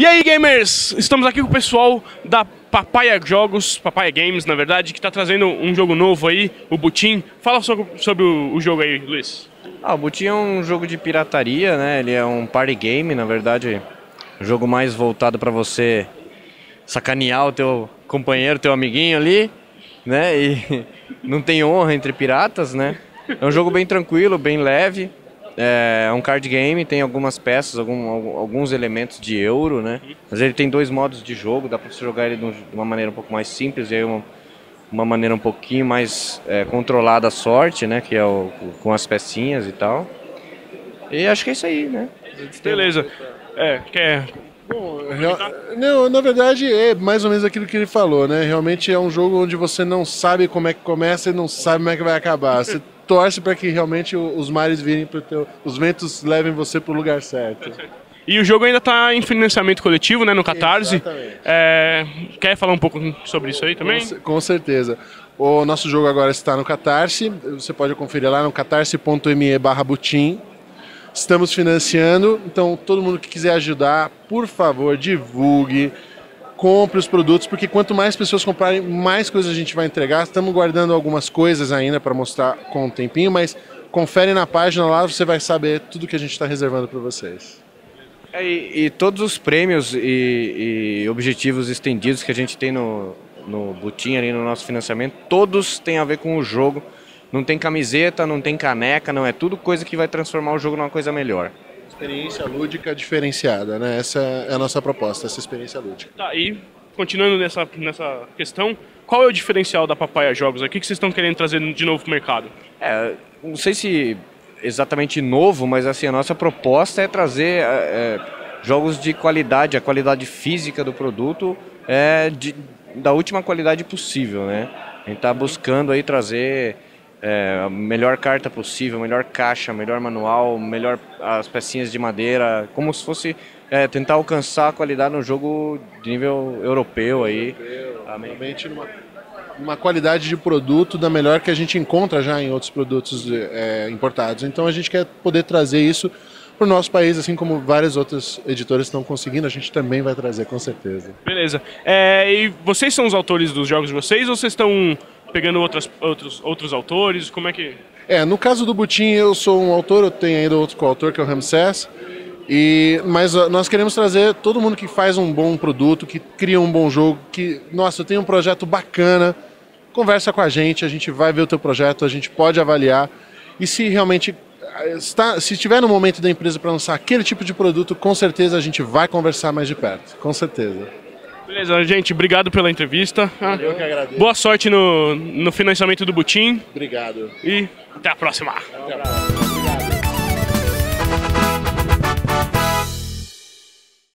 E aí, gamers? Estamos aqui com o pessoal da Papaya Jogos, Papaya Games, na verdade, que está trazendo um jogo novo aí, o Butim. Fala sobre, sobre o, o, jogo aí, Luiz. Ah, o Butim é um jogo de pirataria, né? Ele é um party game, na verdade, um jogo mais voltado para você sacanear o teu companheiro, teu amiguinho ali, né? E não tem honra entre piratas, né? É um jogo bem tranquilo, bem leve. É um card game, tem algumas peças, algum, alguns elementos de euro, né? Mas ele tem dois modos de jogo, dá para você jogar ele de uma maneira um pouco mais simples e aí uma, uma maneira um pouquinho mais é, controlada a sorte, né? Que é o, com as pecinhas e tal. E acho que é isso aí, né? Beleza. É, quer Bom, real... não, na verdade é mais ou menos aquilo que ele falou, né? Realmente é um jogo onde você não sabe como é que começa e não sabe como é que vai acabar. Você torce para que realmente os mares virem pro teu, os ventos levem você para o lugar certo. E o jogo ainda está em financiamento coletivo, né, no Catarse. É, quer falar um pouco sobre isso aí também? Com, com, certeza. O nosso jogo agora está no Catarse. Você pode conferir lá no catarse.me/butim. Estamos financiando, então todo mundo que quiser ajudar, por favor, divulgue compre os produtos, porque quanto mais pessoas comprarem, mais coisas a gente vai entregar. Estamos guardando algumas coisas ainda para mostrar com um tempinho, mas confere na página lá, você vai saber tudo que a gente está reservando para vocês. É, e, e, todos os prêmios e, e, objetivos estendidos que a gente tem no, no Butim, ali no nosso financiamento, todos têm a ver com o jogo. Não tem camiseta, não tem caneca, não é tudo coisa que vai transformar o jogo numa coisa melhor experiência lúdica diferenciada, né? Essa é a nossa proposta, essa experiência lúdica. Tá, e continuando nessa, nessa questão, qual é o diferencial da Papaya Jogos? O que vocês estão querendo trazer de novo para o mercado? É, não sei se exatamente novo, mas assim, a nossa proposta é trazer é, é jogos de qualidade, a qualidade física do produto é de, da última qualidade possível, né? A gente está buscando aí trazer é, a melhor carta possível, melhor caixa, melhor manual, melhor as pecinhas de madeira, como se fosse é, tentar alcançar a qualidade no jogo de nível europeu aí. Realmente numa, uma qualidade de produto da melhor que a gente encontra já em outros produtos é, importados. Então a gente quer poder trazer isso para o nosso país, assim como várias outras editoras estão conseguindo, a gente também vai trazer, com certeza. Beleza. É, e vocês são os autores dos jogos de vocês ou vocês estão pegando outras, outros, outros autores? Como é que. É, no caso do Butim, eu sou um autor, eu tenho ainda outro coautor, que é o Ramsés. E, mas nós queremos trazer todo mundo que faz um bom produto, que cria um bom jogo, que, nossa, tem um projeto bacana, conversa com a gente, a gente vai ver o teu projeto, a gente pode avaliar. E se realmente eh, está, se estiver no momento da empresa para lançar aquele tipo de produto, com certeza a gente vai conversar mais de perto, com certeza. Beleza, gente, obrigado pela entrevista. Eu que agradeço. Boa sorte no, no financiamento do Butim. Obrigado. E até a próxima. Até a próxima.